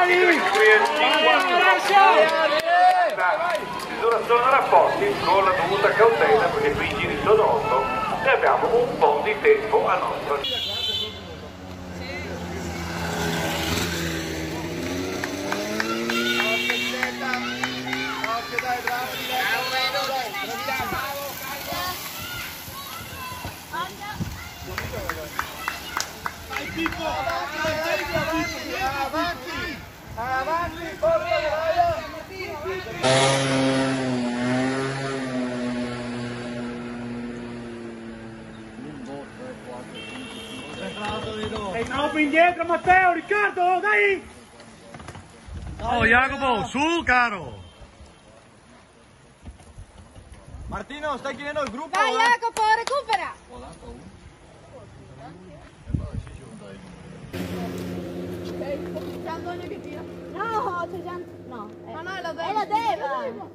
Pubblico, Misura sono rapporti con la dovuta cautela perché qui i giri sono 8 e abbiamo un po' di tempo a nostra E troppo indietro Matteo, Riccardo, dai! Oh Jacopo, su caro! Martino, stai chiedendo il gruppo? Dai eh? Jacopo, recupera! Tira. No, c'è già... No, no, no, è la Deva. È la Deva.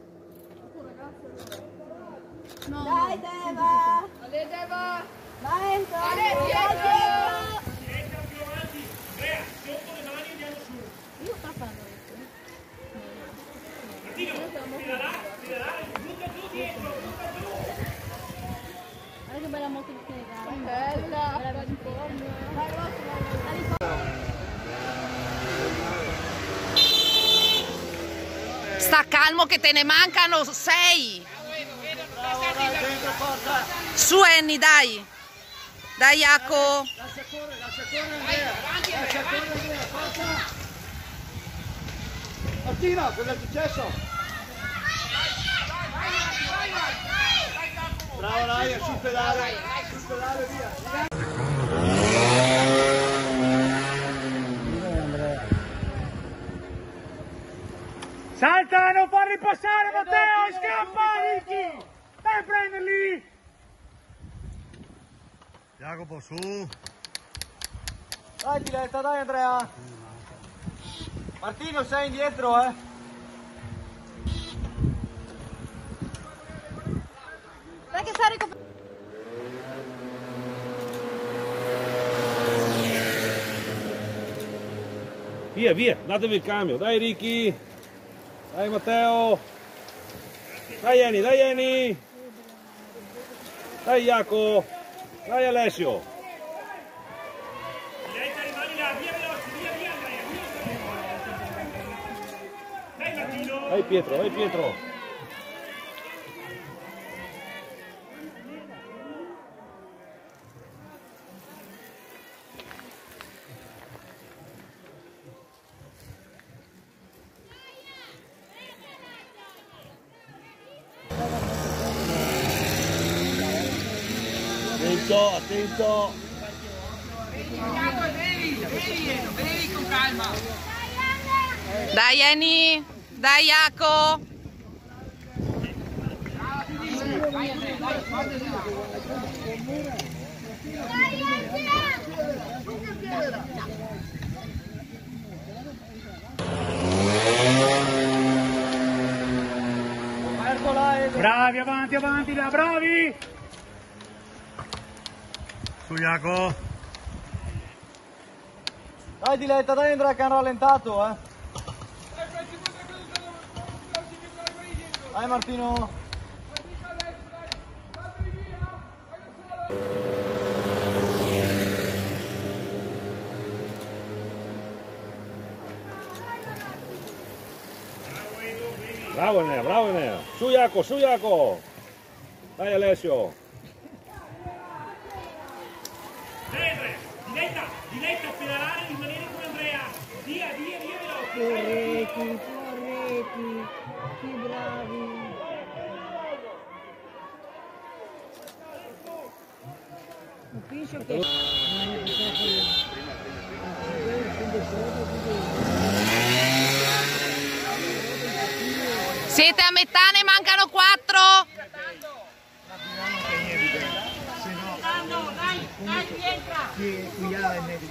No. Dai Deva. Dai Deva. Vai Antonio. Dai Deva. Io sto parlando. Guarda che bella moto di Senegal. Bella, bella di Sta calmo che te ne mancano sei. Su Annie, dai. Dai Jaco. Lascia correre, lascia correre Andrea. Lascia correre Andrea, forza. Martino, cosa è successo? Bravo Laia, sul pedale, sul pedale, via. Salta, non far ripassare Matteo, scappa Ricky! Dai, prenderli! Jacopo, su! Dai Diletta, dai Andrea. Martino, sei indietro, eh. Dai che sta recuperando. Via, via, datevi il cambio. Dai Ricky. Dai Matteo. Dai Eni, dai Eni. Dai Jaco. Dai Alessio. Dai Pietro, dai Pietro. Attento, attento! Dai Annie. Dai Jaco. Roberto Laia. Bravi, avanti, avanti, là, bravi! Su Jaco! Dai Diletta, dai Andrea che hanno rallentato, eh. Dai Martino. Bravo Enea, bravo Enea. Su Jaco, su Jaco. Dai Alessio. Diletta, diletta, pedalare, rimanere con Andrea! Via, via, Corretti, corretti. Che bravi. Siete a metà, ne mancano quattro.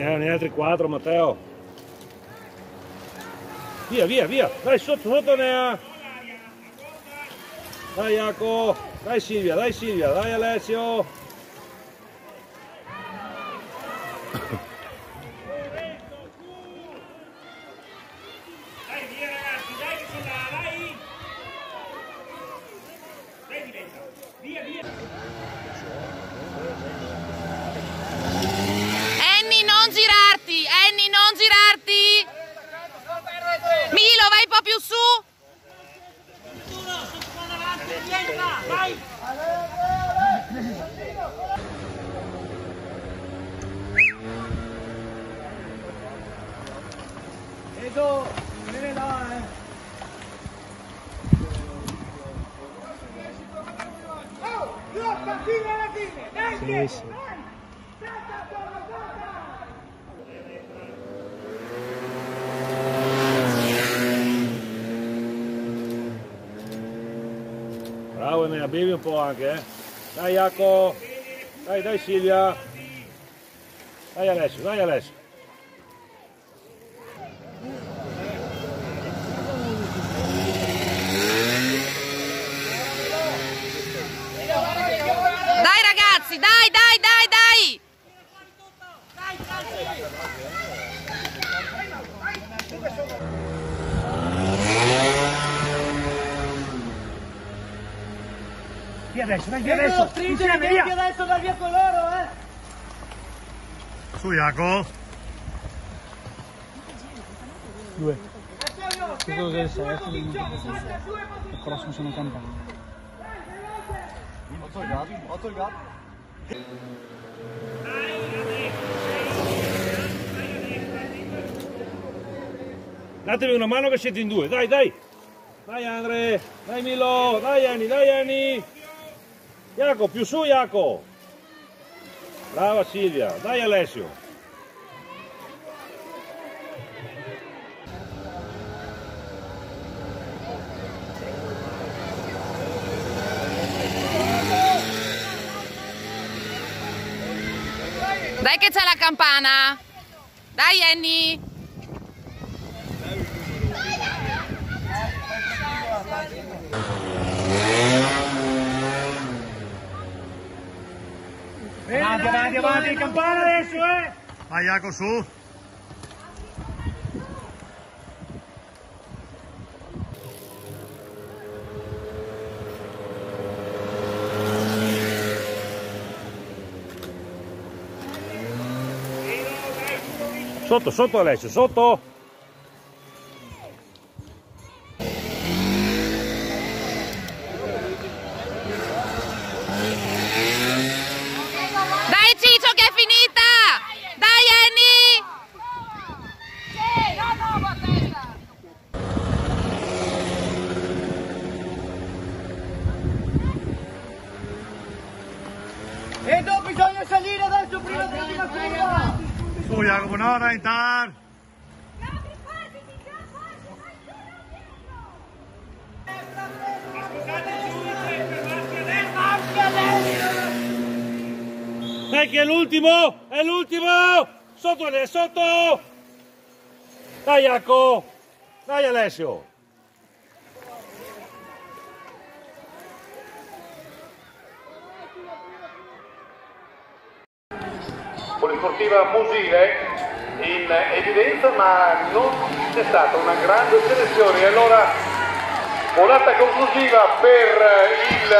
Matteo, ne altri quattro, Matteo. Via, via, via. Dai, sotto, sotto Nea. Dai Jaco. Dai Silvia, dai Silvia, dai Alessio. 行。来。行行。Nea, bevi un po' anche, eh. Dai Jaco. Dai, dai Silvia. Dai Alessio, dai Alessio. Dai ragazzi, dai, dai, dai, dai! Via adesso, dai, via adesso! Insieme, via! adesso dal via con loro, eh. Su Jaco. Cosa deve essere? Il prossimo sono campani. 8 il gap, 8 il gap. Datevi una mano che siete in due, dai, dai! Dai Andre, dai Milo, dai Ani, dai Ani! Jaco, più su Jaco! Brava Silvia, dai Alessio! Dai che c'è la campana! Dai Annie! Avanti, avanti, avanti, campana adesso, eh! Vai Jaco su. Sotto, sotto Alessio, sotto! Dai Ciccio che è finita! Dai Annie! Edo, bisogna salire adesso prima dell'ultima curva. Dai, intar. Dai che è l'ultimo! È l'ultimo! Sotto Alessio, sotto! Dai Jaco! Dai Alessio! Polisportiva Musile in evidenza ma non c'è stata una grande selezione. Allora volata conclusiva per il